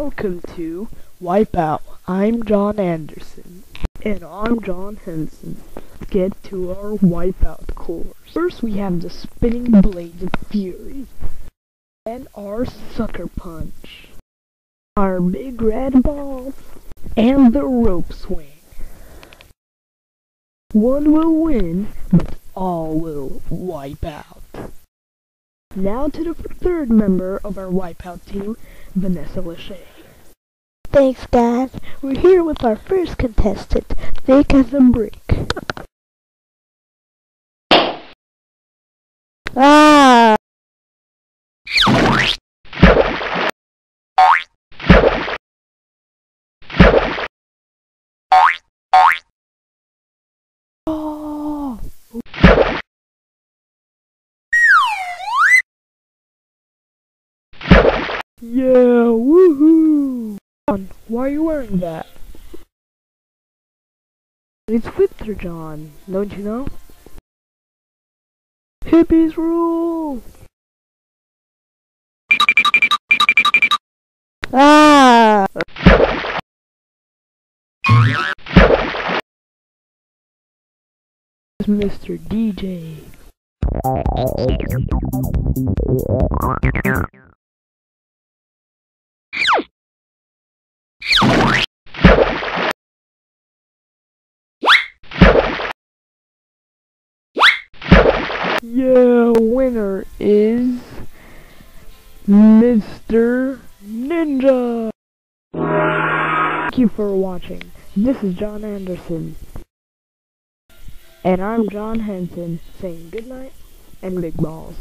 Welcome to Wipeout. I'm John Anderson. And I'm John Henson. Get to our Wipeout course. First we have the Spinning Blade of Fury. And our Sucker Punch. Our Big Red Ball. And the Rope Swing. One will win, but all will wipe out. Now to the third member of our Wipeout team, Vanessa Lachey. Thanks, guys. We're here with our first contestant, thick as Yeah, woohoo! John, why are you wearing that? It's Winter John, don't you know? Hippies rule! Ah! Mr. DJ. Yeah, winner is Mr. Ninja. Thank you for watching. This is John Anderson. And I'm John Henson saying goodnight and big balls.